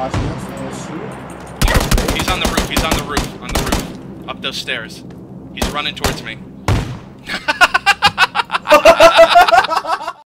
He's on the roof. He's on the roof. On the roof. Up those stairs. He's running towards me.